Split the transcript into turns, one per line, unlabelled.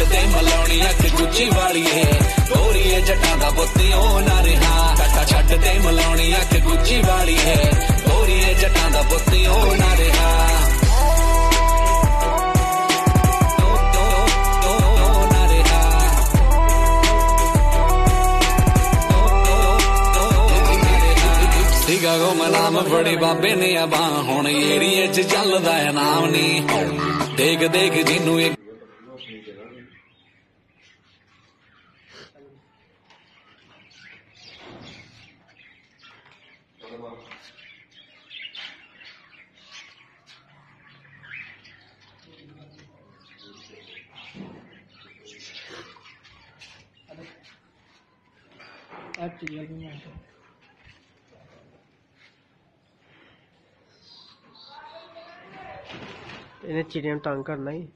ਛੱਡ ਦੇ ਮਲਾਉਣੀ ਅੱਖ ਗੁੱਚੀ ਵਾਲੀ ਏ ਗੋਰੀਏ ਜੱਟਾਂ ਦਾ ਪੁੱਤੀ ਉਹ ਨਾ ਰਿਹਾ ਟੱਟਾ ਛੱਡ ਦੇ ਮਲਾਉਣੀ ਅੱਖ ਗੁੱਚੀ ਵਾਲੀ ਏ ਗੋਰੀਏ ਜੱਟਾਂ ਦਾ ਪੁੱਤੀ ਉਹ ਨਾ ਰਿਹਾ ਉਹ- ਉਹ- ਉਹ- ਉਹ ਨਾ ਰਿਹਾ ਸੀਗਾ ਗੋ ਮਲਾਮ ਬੜੀ ਬਾਬੇ ਨੇ ਆਬਾਂ ਹੁਣ ਏਰੀਏ 'ਚ ਚੱਲਦਾ ਐ ਨਾਮ ਨਹੀਂ ਦੇਖ ਦੇਖ đúng không
add to the album manager. इन्हें चिड़िया टांग कर नहीं